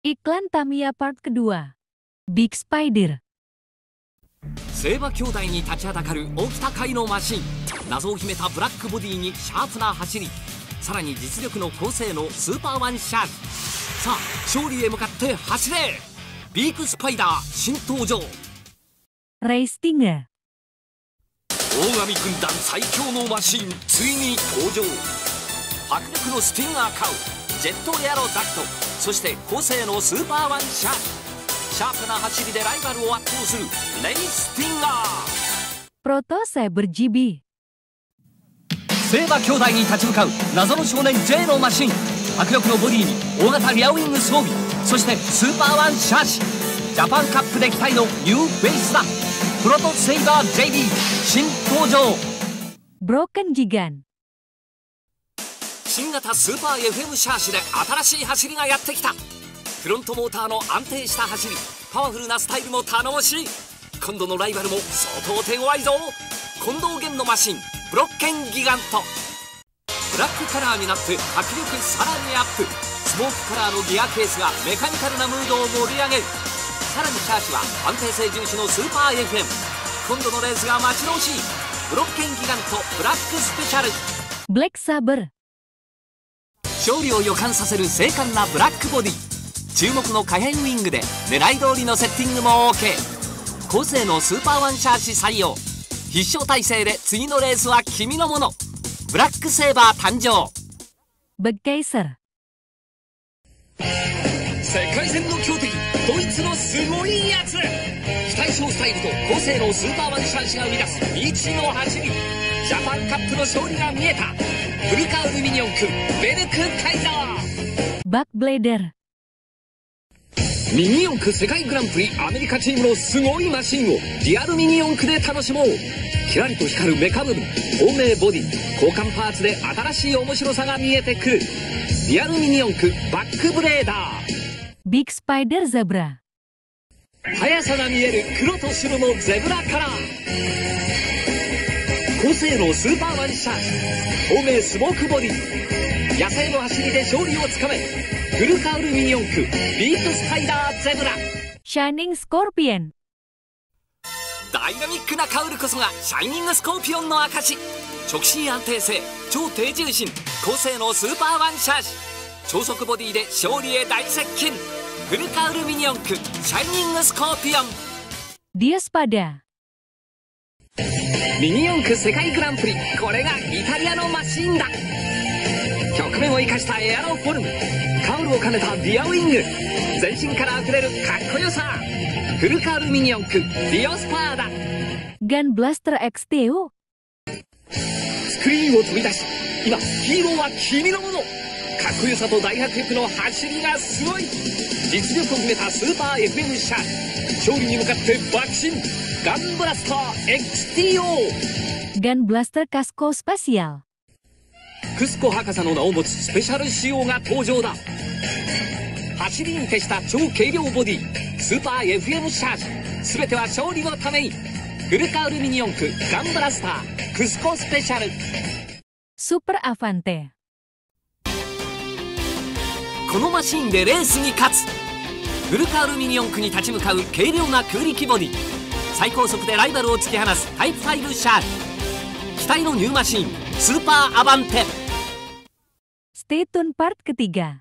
Iklan Tamiya Part kedua. Big Spider. 聖馬兄弟に立ちはだかる大北海のマシン謎を秘めたブラックボディにシャープな走りさらに実力の高性能スーパーワンシャージさあ勝利へ向かって走れビークスパイダー新登場 Ray Stinger. 大神軍団最強のマシンついに登場迫力のスティンガーカウジェットエアロダクトそして高性能スーパーワンシャージシャープな走りでライバルを圧倒するレイスティンガー。Proto Saber GB. 星馬兄弟に立ち向かう謎の少年 J のマシン。迫力のボディに大型リアウィング装備。そしてスーパーワンシャージジャパンカップで期待のニューフェースだ。プロトセイバー JB 新登場。Broken Gigant. 新型スーパー FM シャーシで新しい走りがやってきた。フロントモーターの安定した走りパワフルなスタイルも頼もしい。今度のライバルも相当手強いぞ。近藤源のマシンブロッケンギガント。ブラックカラーになって迫力さらにアップ。スモークカラーのギアケースがメカニカルなムードを盛り上げる。さらにシャーシは安定性重視のスーパー FM 今度のレースが待ち遠しい。ブロッケンギガントブラックスペシャル。Black Saber. 勝利を予感させる精悍なブラックボディ。注目の可変ウィングで狙い通りのセッティングも OK 高性能スーパーワンシャージ採用。必勝体制で次のレースは君のもの。ブラックセーバー誕生。Bug Kaiser. 世界戦の強敵ドイツのすごいやつ非対称スタイルと高性能スーパーワンシャージが生み出す未知の走りジャパンカップの勝利が見えたフルカウルミニオンクベルクカイザー Bug Blader. ミニ四駆世界グランプリアメリカチームのすごいマシンをリアルミニ四駆で楽しもう。キラリと光るメカ部分透明ボディ交換パーツで新しい面白さが見えてくる。リアルミニ四駆バックブレーダー。Big Spider Zebra. 速さが見える黒と白のゼブラカラー高性能スーパーワンシャージ透明スモークボディ。野生の走りで勝利をつかめ。フルカウルミニ四駆。ビートスパイダーゼブラ。Shining Scorpion. ダイナミックなカウルこそがシャイニングスコーピオンの証直進安定性超低重心高性能スーパーワンシャージ超速ボディで勝利へ大接近。フルカウルミニ四駆シャイニングスコーピオン。ディオスパーダ。 ミニ四駆世界グランプリ。これがイタリアのマシンだ。曲面を生かしたエアロフォルム。カウルを兼ねたリアウィング。全身から溢れるかっこよさ。フルカウルミニ四駆ディオスパーダ。Gun Blaster XTO. スクリーンを飛び出し今ヒーローは君のもの。かっこよさと大迫力の走りがすごい。実力を秘めたスーパー FM シャージ勝利に向かって爆心ガンブラスター XTO Gun Blaster Casco Spasial. クスコ博士の名を持つスペシャル仕様が登場だ走りに徹した超軽量ボディスーパー FM シャージ全ては勝利のためにフルカウルミニ四駆ガンブラスタークスコスペシャル Super Avante. このマシンでレースに勝つ。フルカウルミニ四駆に立ち向かう軽量な空力ボディ最高速でライバルを突き放すタイプ5シャーク期待のニューマシンスーパーアバンテ Stay tune part ketiga.